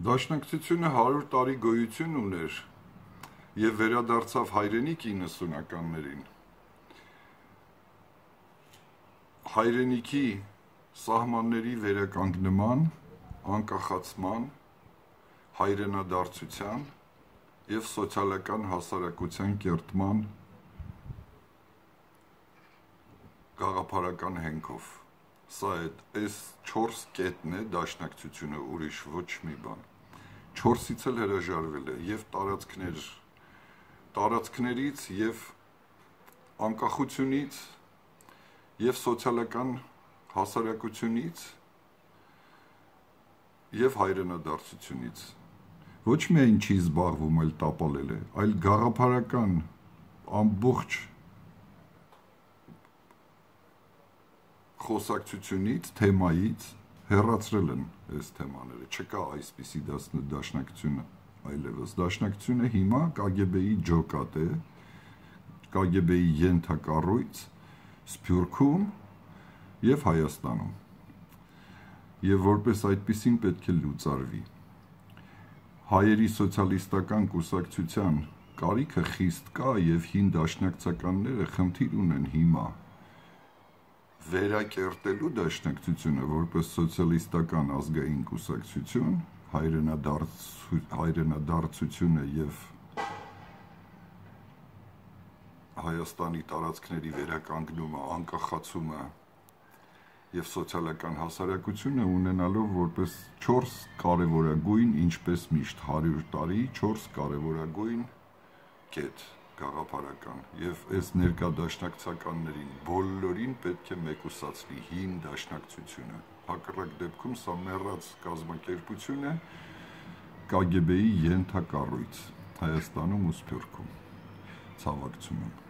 Դաշնակցությունը 100 տարի գոյություն ուներ եւ վերադարձավ հայրենիք 90-ականներին։ Հայրենիքի սահմանների վերականգնման, անկախացման, հայրենադարձության եւ սոցիալական հասարակության կերտման գաղափարական հենքով։ Սա է այս 4 կետն է դաշնակցությունը, ուրիշ ոչ մի բան։ 4-ից էլ հրաժարվել է եւ տարածքներ տարածքներից եւ անկախությունից եւ սոցիալական հասարակությունից եւ հայրենադարձությունից ոչ միայն չի զբաղվում, այլ տապալել է, այլ գաղափարական ամբողջ խոսակցությունից, թեմայից հեռացրել են այս թեմաները։ Չկա այսպիսի դաշնակցությունը այլևս։ Դաշնակցությունը հիմա KGB-ի ջոկատ է, KGB-ի յենթակառույց Սփյուռքում եւ Հայաստանում։ Եվ որպես այդպեսին պետք է լուծարվի հայերի սոցիալիստական կուսակցության կարիքը խիստ կա եւ հին դաշնակցականները խնդիր ունեն հիմա վերակերտելու դաշնակցությունը որպես սոցիալիստական ազգային կուսակցություն հայրենադարձ հայրենադարձությունը եւ Հայաստանի տարածքների վերականգնումը, անկախացումը եւ սոցիալական հասարակությունը ունենալով որպես 4 կարևորագույն, ինչպես միշտ 100 տարի 4 կարևորագույն կետ գաղափարական եւ այս ներկա դաշնակցականներին բոլորին պետք է մեկուսացնի հին դաշնակցությունը հակառակ դեպքում սա մեռած կազմակերպություն է KGB-ի յենթակառույց Հայաստանում ու Սփյուռքում ցավակցում եմ